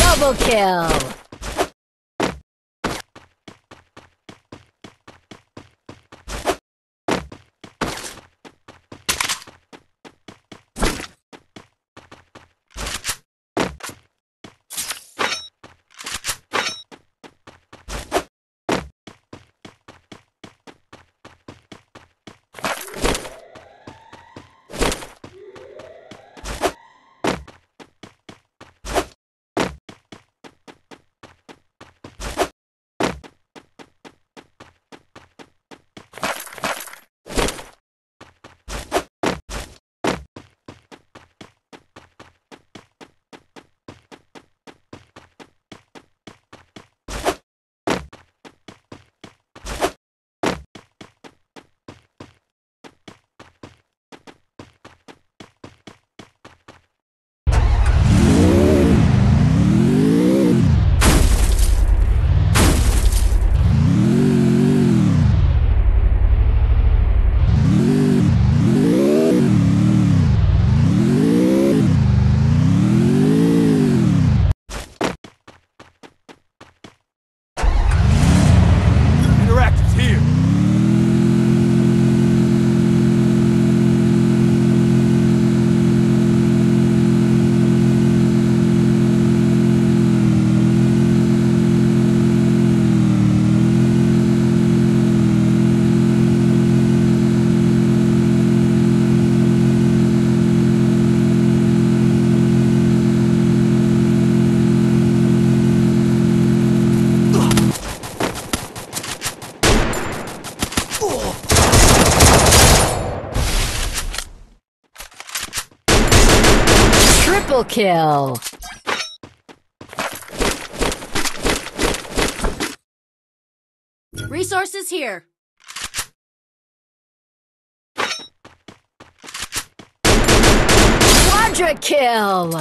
Double kill! Triple kill! Resources here. Quadra kill!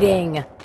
Dominating!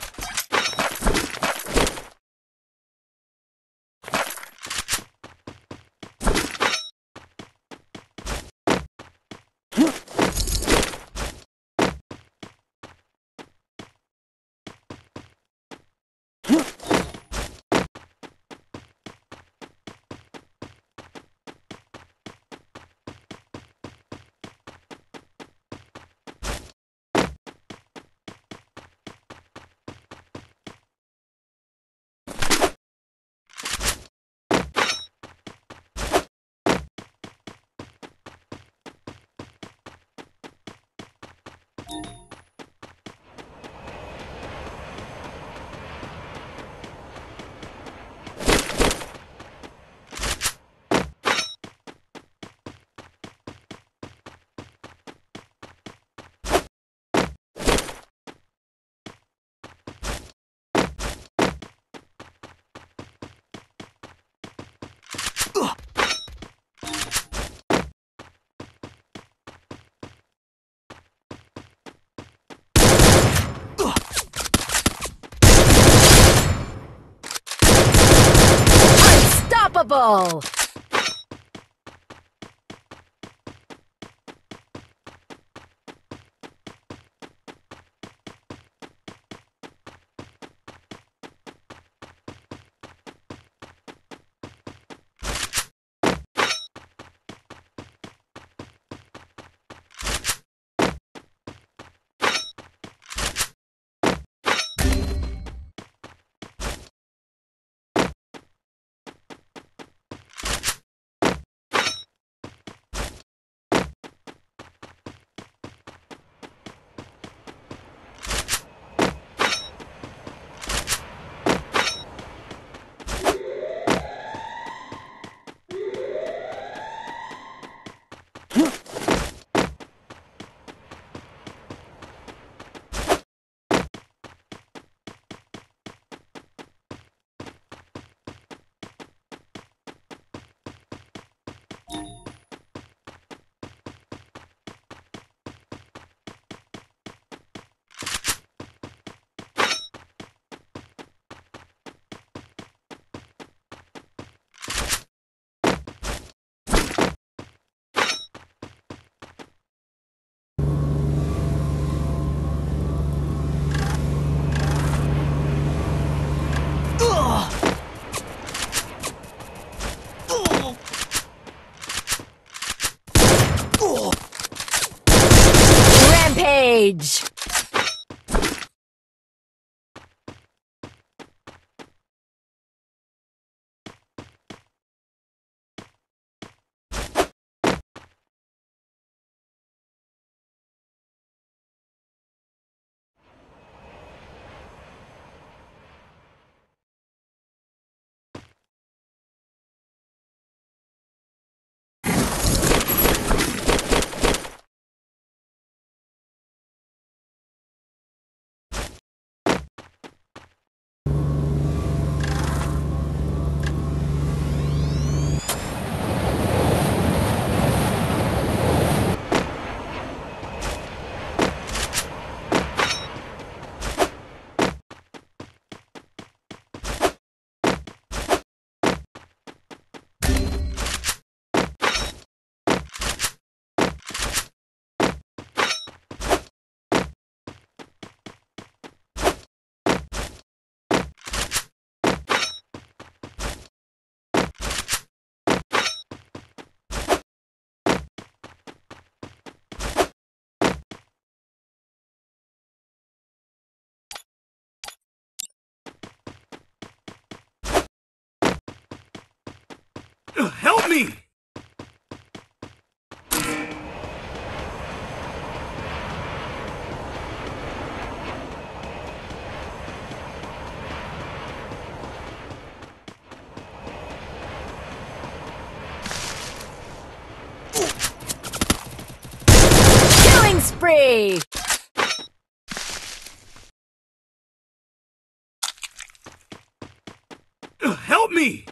Double! Rampage! Help me! Killing spree! Help me!